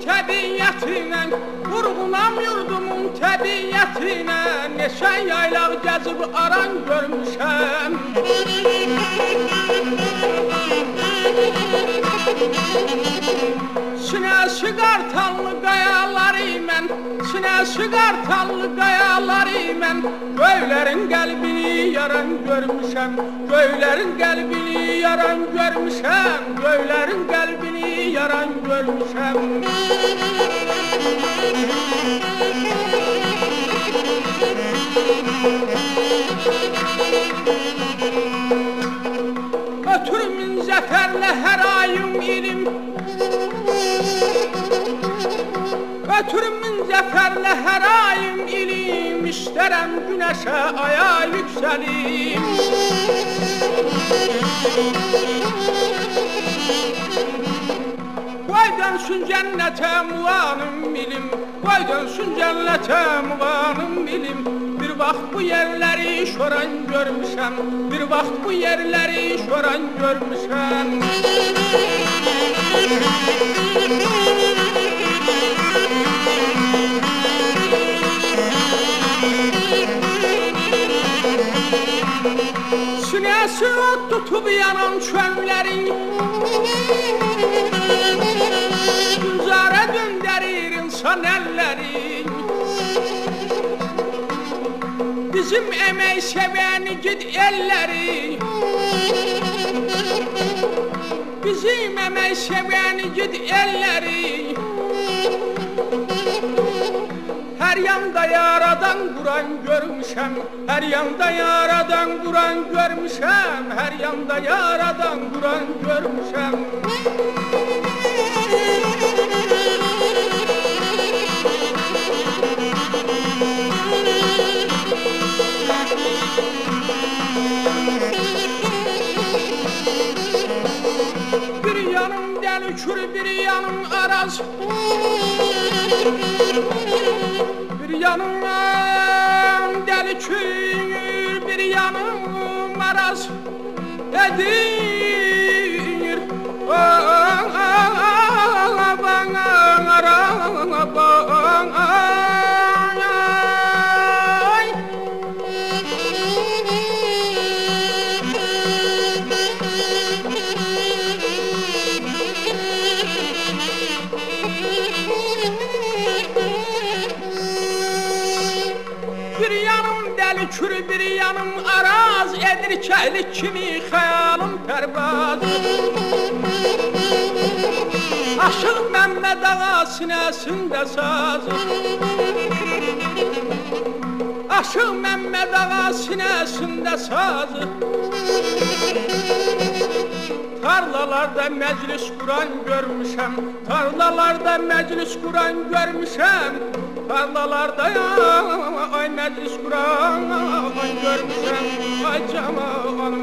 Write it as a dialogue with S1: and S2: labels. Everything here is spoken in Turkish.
S1: Təbiyyətinə Vurğunam yurdumun təbiyyətinə Neçə yaylaq gəzib aran görmüşəm qartallı qayaları mən Sinəsi qartallı qayaları mən Göylərin qəlbini yaran görmüşəm Göylərin qəlbini yaran görmüşəm Göylərin qəlbini yaran görmüşəm Ötürümün zəfərlə hər ayım ilim Ötürümün zəfərlə hər ayım ilim İstərəm günəşə aya yüksəlim Qoy dönsün cənnətə muğanım ilim Qoy dönsün cənnətə muğanım ilim Bir vaxt bu yerləri şoran görmüşəm Bir vaxt bu yerləri şoran görmüşəm Sinəsi ot tutub yanan çömlərin Güzara döndərir insan əllərin Bizim əmək sevəni gid elləri Bizim əmək sevəni gid elləri yanda yaradan Quran görmüşəm Hər yanda yaradan Quran görmüşəm Hər yanda yaradan Quran görmüşəm Bir yanım dəli kür, bir yanım araz yanım dəli kür, bir yanım araz Edir Bir yanım dəli kür, bir yanım araz. Edir kəhli kimi xəyalım pərvaz. Aşıq Məmməd ağa sinəsində saz. Aşıq Məmməd ağa sinəsində saz. Tarlalarda məclis quran görmüşəm Tarlalarda məclis quran görmüşəm Tarlalarda ay məclis quran görmüşəm Ay camal